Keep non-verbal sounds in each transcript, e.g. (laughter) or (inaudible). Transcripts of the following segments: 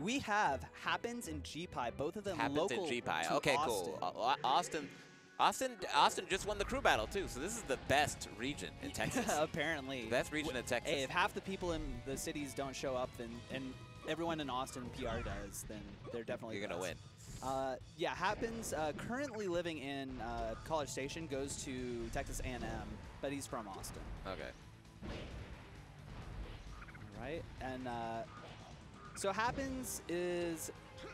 We have Happens and G-Pie, both of them Happens local in to Okay, Austin. cool. Uh, Austin, Austin, Austin just won the crew battle too. So this is the best region in (laughs) Texas. Apparently. Best region in Texas. Hey, if half the people in the cities don't show up, then and everyone in Austin PR does, then they're definitely You're the gonna best. win. Uh, yeah, happens. Uh, currently living in uh, College Station, goes to Texas A&M, but he's from Austin, Okay. right? And so happens is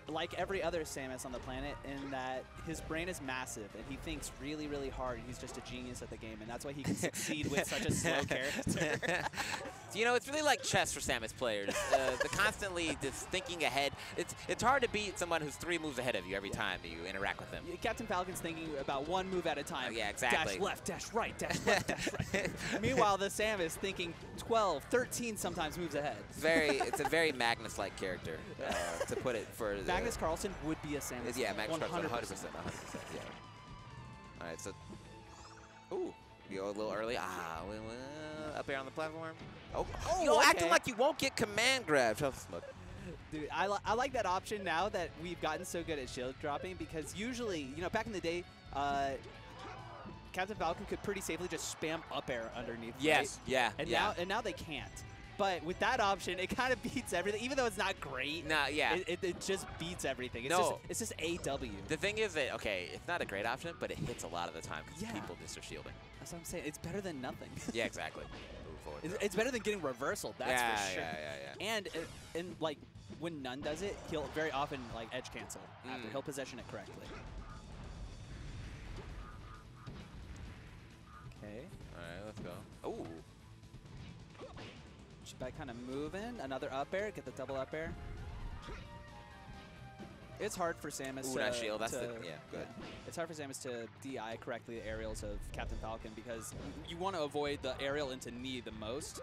like every other Samus on the planet in that his brain is massive and he thinks really, really hard. He's just a genius at the game, and that's why he can (laughs) succeed with such a slow (laughs) character. (laughs) you know, it's really like chess for Samus players. Uh, the constantly just thinking ahead. It's it's hard to beat someone who's three moves ahead of you every time that you interact with them. Captain Falcon's thinking about one move at a time. Oh, yeah, exactly. Dash left, dash right, dash left, dash right. (laughs) Meanwhile, the Samus thinking 12, 13 sometimes moves ahead. It's very, it's a very Magnus-like character, (laughs) uh, to put it for the, Magnus Carlsen would be a Samus. Yeah, Magnus 100%. Carlsen, 100%, 100%, yeah. All right, so, ooh, you go a little early. Ah, we, we, up here on the platform. Oh, Oh, yo, acting like you won't get command grab. Dude, I, li I like that option now that we've gotten so good at shield dropping because usually, you know, back in the day, uh, Captain Falcon could pretty safely just spam up air underneath. right? Yes, yeah, And yeah. now and now they can't. But with that option, it kind of (laughs) beats everything. Even though it's not great, Nah, yeah. it, it, it just beats everything. It's No. just it's just AW. The thing is that, okay, it's not a great option, but it hits a lot of the time because Yeah. people just are shielding. That's what I'm saying. It's better than nothing. Yeah, (laughs) exactly. Forward. it's, throw. it's better than getting reversal. That's yeah, for sure. yeah, yeah, yeah. And uh, and like when none does it, he'll very often like edge cancel after. Mm. He'll possession it correctly. Okay. All right, let's go. Ooh. Just by kind of moving, another up air, get the double up air. It's hard for Samus Ooh, to, shield. That's to, the- yeah, good. It's hard for Samus to DI correctly the aerials of Captain Falcon because you want to avoid the aerial into knee the most.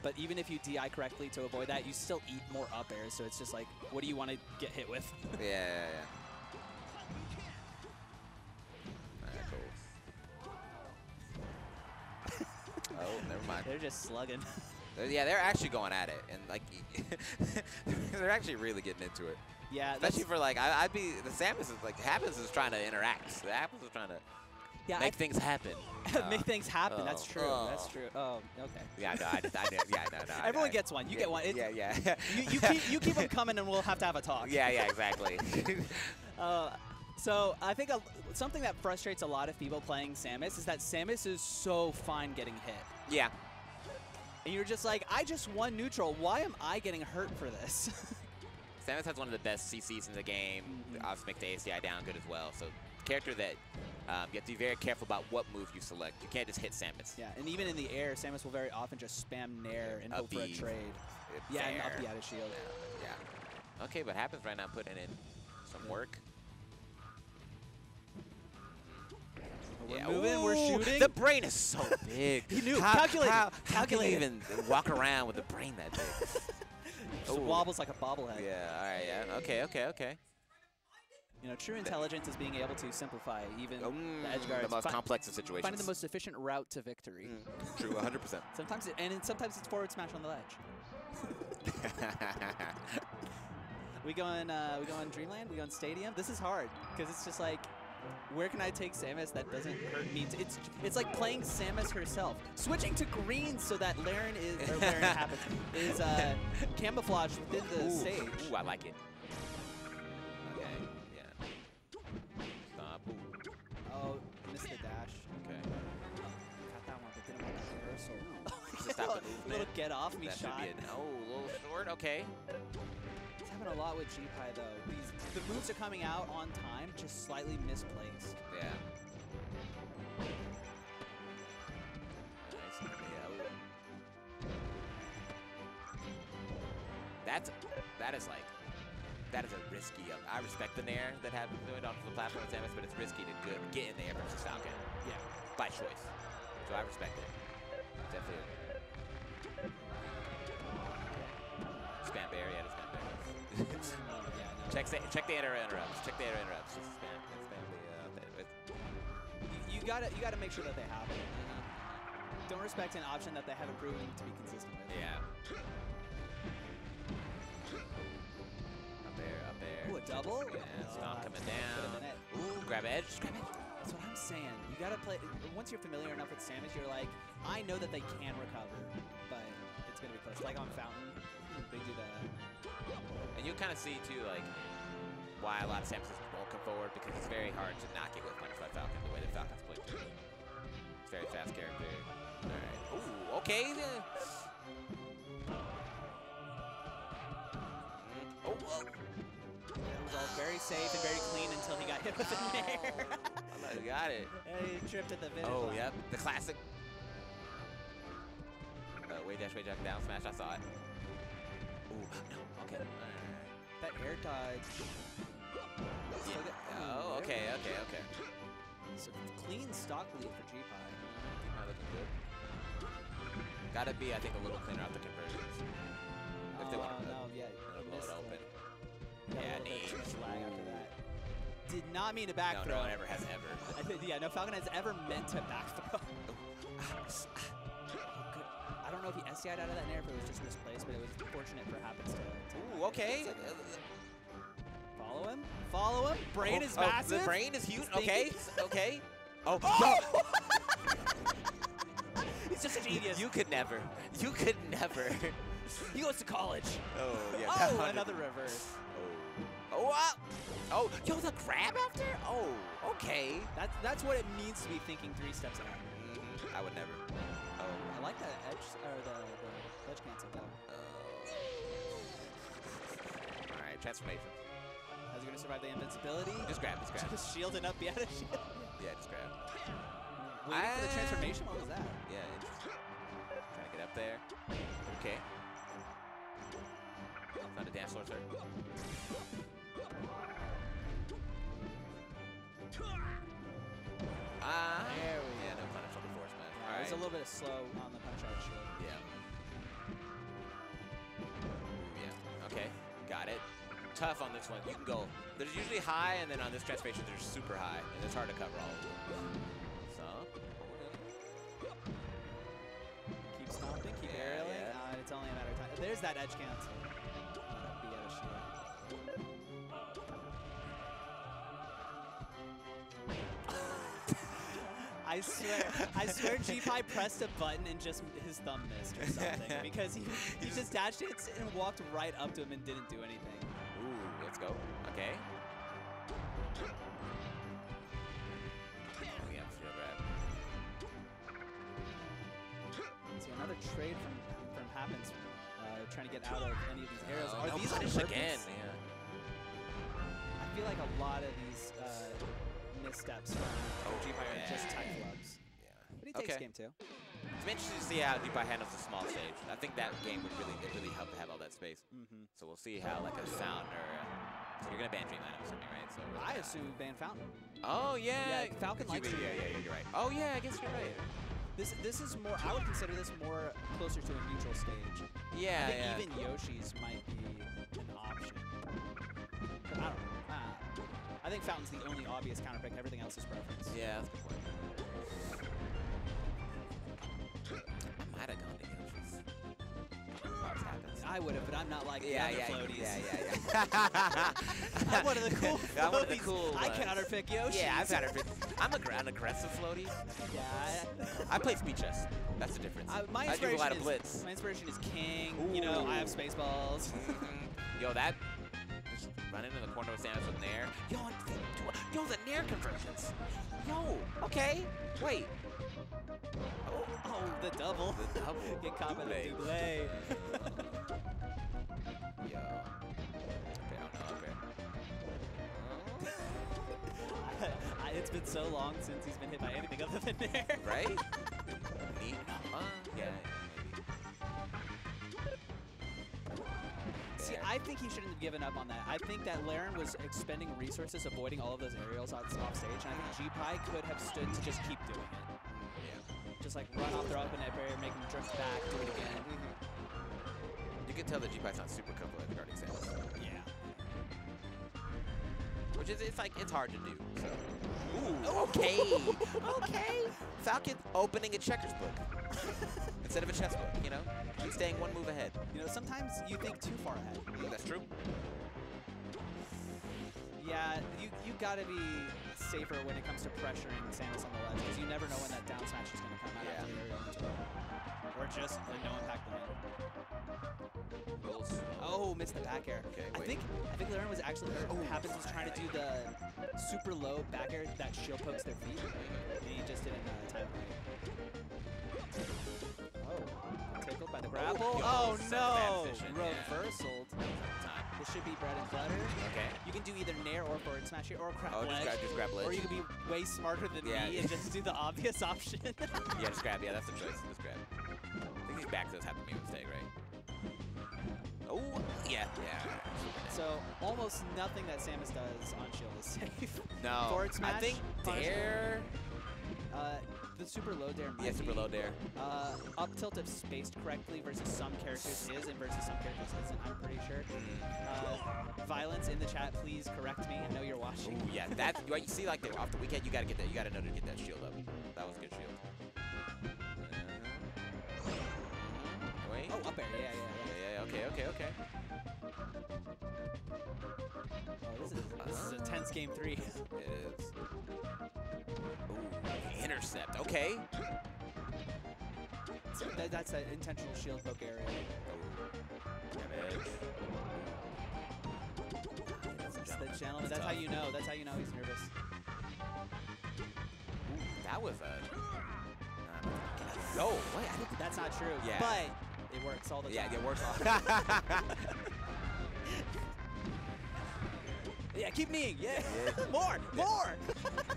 But even if you DI correctly to avoid that, you still eat more up airs. So it's just like, what do you want to get hit with? (laughs) Yeah, yeah, yeah. All right, cool. (laughs) oh, never mind. They're just slugging. Yeah, they're actually going at it, and like, (laughs) they're actually really getting into it. yeah, Especially for like, I, I'd be the Samus is like Happens is trying to interact. The Happens is trying to yeah, I make things happen. (laughs) make Uh, things happen. That's oh, true. That's oh. true. Oh, okay. Yeah, no, I, I. Yeah, no, no. Everyone I- gets one. You yeah, get one. It- yeah, yeah, (laughs) You, you keep you keep them coming, and we'll have to have a talk. yeah, yeah, exactly. Uh, so I think a, something that frustrates a lot of people playing Samus is that Samus is so fine getting hit. yeah, And you're just like, I just won neutral. Why am I getting hurt for this? (laughs) Samus has one of the best CCs in the game. Mhm. Obviously, makes the ASDI down good as well. So, character that um, you have to be very careful about what move you select. You can't just hit Samus. yeah, and even in the air, Samus will very often just spam Nair and Up hope for a trade. Yeah, and up the out of shield. Yeah. Okay, but happens right now putting in some Yeah. work. We're yeah. moving, we're shooting. The brain is so (laughs) big. He knew. How, Calculated. How, how can you even walk around with a brain that big? (laughs) Just Ooh. wobbles like a bobblehead. yeah. All right. Yeah. Okay. Okay. Okay. You know, true intelligence is being able to simplify even Mm, the edge guards. the most complex of situations. finding the most efficient route to victory. Mm, true. 100. percent (laughs) Sometimes, it, and sometimes it's forward smash on the ledge. We going, uh, we going Dreamland? We going Stadium? This is hard because it's just like, where can I take Samus that doesn't hurt me? It's it's like playing Samus herself. Switching to green so that Laren is or Laren (laughs) happens is uh, camouflaged within the Ooh, stage. Ooh, I like it. Okay. Yeah. Stop. Ooh. Oh, missed the dash. Okay. Got that one, but didn't want that reversal. Just stop the (laughs) little get off me that shot. should be a, oh, a little short. Okay. It's happening a lot with G-Pie though. These the moves are coming out on time, just slightly misplaced. Yeah. Nice. Yeah. ooh. That's that is like that is a risky. Uh, I respect the nair that happens doing onto the platform with Samus, but it's risky to good, get in there versus Falcon Yeah. by choice. So I respect it. Definitely. Spam bear, yeah, just spam bear. yeah, no. check, the- check the inter interrupts. Check the inter interrupts. Just spam, spam the. Uh, You, you gotta you gotta make sure that they have it. Don't respect an option that they haven't proven to be consistent with. yeah. Up there, up there. Ooh, a double? Yeah, Stomp Ah, coming down. Ooh, grab edge. Grab edge. That's what I'm saying. You gotta play. Once you're familiar enough with Samus, you're like, I know that they can recover, but it's gonna be close. Like on Fountain, they do that. And you kind of see too, like, why a lot of Samus won't come forward because it's very hard to not get with by Falcon the way that Falcon's played. too. It's very fast character. All right. Ooh, okay. Oh, whoa. It was all very safe and very clean until he got hit with the nair. I got it. And he tripped at the finish Oh, line. yep. The classic. Uh, way dash, way jack down smash. I saw it. Ooh, no. Okay. That air dodge. Oh, okay, okay, okay. So clean stock lead for G-Pie. Keep my looking good. Gotta be, I think, a little cleaner out the conversions. If they want Oh, to no, yeah. blow it open. Yeah, neat. lag after that. Did not mean to back No, throw. no one ever has ever. (laughs) Yeah, no Falcon has ever meant to back throw. (laughs) he SDI'd out of that nair, if it was just misplaced, but it was fortunate for happens to. to Ooh, okay. Follow him. Follow him. Brain Oh, is oh, massive. The brain is huge. Okay, okay. Oh, Oh! (laughs) He's just a you, genius. you could never. You could never. (laughs) he goes to college. Oh, yeah. Oh, another reverse. Oh, oh, ah. oh, yo, the grab after? Oh, okay. That's that's what it means to be thinking three steps ahead. Mhm, I would never. Like that edge or the, the edge cancel though. oh. All right, transformation. How's he gonna survive the invincibility? Just grab, just grab. (laughs) Just shielding up, out. Yeah, just grab. Waiting for the Ah. transformation. What was that? Yeah, interesting. Trying to get up there. Okay. Found a dance floor, sir. Ah. There we yeah, go. no punish on the force man. Yeah, All it was a little bit of slow on the punch out shield. Yeah. Yeah. Okay. Got it. Tough on this one. You can go. There's usually high, and then on this transformation, there's super high, and it's hard to cover all of them. So. Keep stomping, keep Yeah, aerialing. yeah. Uh, it's only a matter of time. There's that edge cancel. I swear, I swear (laughs) G-Pie pressed a button and just his thumb missed or something (laughs) because he, he just dashed it and walked right up to him and didn't do anything. Ooh, let's go. Okay. Oh, yeah, shield grab. See another trade from from happens, uh, trying to get out of any of these aerials. Oh, Are no these on purpose? again? Yeah. I feel like a lot of these uh, missteps from Oh, G-Pie are just yeah. tight flubs. Yeah. But he takes Okay. game two. It's interesting to see how Dubai handles the small stage. I think that game would really it really help to have all that space. Mm-hmm. So we'll see how like a sound or uh, so you're gonna ban Dreamland, I'm assuming, right? So I assume ban Fountain. Oh yeah. Yeah, Falcon You- likes yeah, yeah, yeah, you're right. Oh yeah, I guess you're right. This this is more. I would consider this more closer to a neutral stage. Yeah, I think yeah. even Yoshi's might be I think Fountain's the only obvious counter pick. Everything else is preference. Yeah, that's a good point. I might have gone to Yoshi's. I would have, but I'm not like yeah, the yeah, other floaties. yeah, yeah, yeah. (laughs) (laughs) I'm one of the cool Yeah, I'm one of the cool I ones. counter pick Yoshi. Yeah, I've had. I'm a, an aggressive floaty. Yeah. I play speed chess. That's the difference. I, my I do a inspiration lot of is blitz. my inspiration is King. You know, I have Ooh. Spaceballs. Mhm. (laughs) Yo, that just running in the corner with Samus with Nair. Yo, the- yo, the Nair conversions. Yo, okay, wait. Oh, oh, the double. The double. (laughs) Get caught by the Double. (laughs) Yo. (laughs) Okay, oh no, okay. It's been so long since he's been hit by anything other than Nair. Right? I think he shouldn't have given up on that. I think that Laren was expending resources, avoiding all of those aerials off, stage, and I think G-Pie could have stood to just keep doing it. Yeah. Just like run off, throw up in that barrier, make him drift back, do it again. Mm-hmm. You can tell that G-Pie's not super comfortable at guarding Samus. Yeah. Which is, it's like, it's hard to do, so. Ooh, okay, (laughs) okay. (laughs) Falcon opening a checkers book (laughs) instead of a chess book, you know? And staying one move ahead. You know, sometimes you think too far ahead. That's true. Yeah, you, you got to be safer when it comes to pressuring Samus on the ledge because you never know when that down smash is going to come out Yeah. after the aerial into it. Or just a no impact land. Little slow. Oh, missed the back air. Okay, I think I think Lauren was actually hurt. Oh, What happens was trying to do the super low back air that shield pokes their feet, and he just didn't uh, time it right. Grapple. yo, Oh, no! yeah. This should be bread and butter. Okay. You can do either nair or forward smash it or grab Oh, just ledge. grab, just grab ledge. Or you could be way smarter than Yeah. me and just do the (laughs) obvious option. Yeah, just grab. Yeah, that's the choice. Just grab. I think these back to be a mistake, right? Oh, yeah, yeah. so almost nothing that Samus does on shield is safe. No, Forward smash. I think dair. Uh, the super low dair might Yeah, super low dair. Uh, up tilt if spaced correctly versus some characters is and versus some characters isn't, I'm pretty sure. Uh, violence in the chat, please correct me. I know you're watching. Ooh, yeah, that, (laughs) you see. Like the, off the weekend, you gotta get that. You gotta know to get that shield up. That was a good shield. Uh, wait. Oh, up air, yeah, yeah, yeah. Yeah, yeah, okay, okay, okay. Oh, this is, this is a tense game three. It is. Ooh, intercept. Okay. So that, that's an intentional shield poke area. The gentleman. That's how you know. That's how you know he's nervous. That was a. No, what? I didn't. That's not true. Yeah. But it works all the Yeah, time. Yeah, it works all (laughs) the time. Yeah, keep kneeing. Yeah. Yeah. (laughs) more, more. (laughs)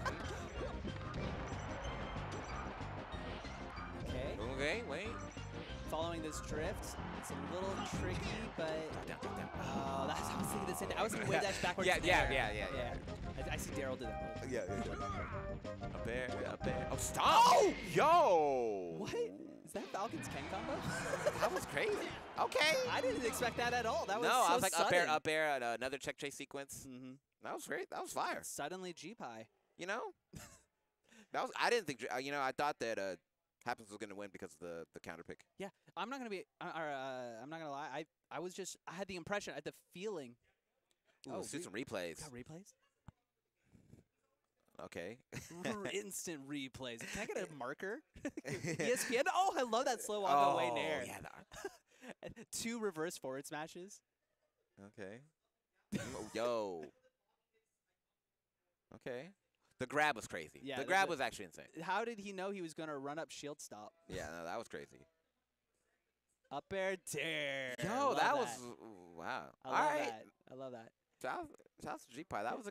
okay. okay, wait. Following this drift, it's a little tricky, but Down, down, down. oh, that's I was thinking the same. thing. I was thinking way dash backwards. Yeah, in yeah, air. yeah, yeah, yeah. I, I see Daryl do that. all the. Yeah, yeah, yeah. A bear, a bear. Oh, stop! Oh! Yo! What? Is that Falcon's Ken combo? (laughs) That was crazy. Okay. I didn't expect that at all. That was no, so I was like sudden. up air, up air, and, uh, another check chase sequence. Mm-hmm. That was great. That was fire. Suddenly G pie. You know, (laughs) that was. I didn't think. uh, You know, I thought that uh, Happens was gonna win because of the the counter pick. Yeah, I'm not gonna be. Uh, uh, I'm not gonna lie. I I was just. I had the impression. I had the feeling. Ooh, Oh, let's do some replays. Got replays. Okay. (laughs) Instant replays. Can I get a (laughs) marker? (laughs) ESPN. Oh, I love that slow walk away Oh, nair. Yeah. the- Two reverse forward smashes. Okay. oh, yo. Okay. The grab was crazy. Yeah, the grab was actually insane. How did he know he was gonna run up shield stop? Yeah, no, that was crazy. Up air dair. Yo, Love that was wow. I All love right. that. I love that. Shout shout out to G Pie. That was a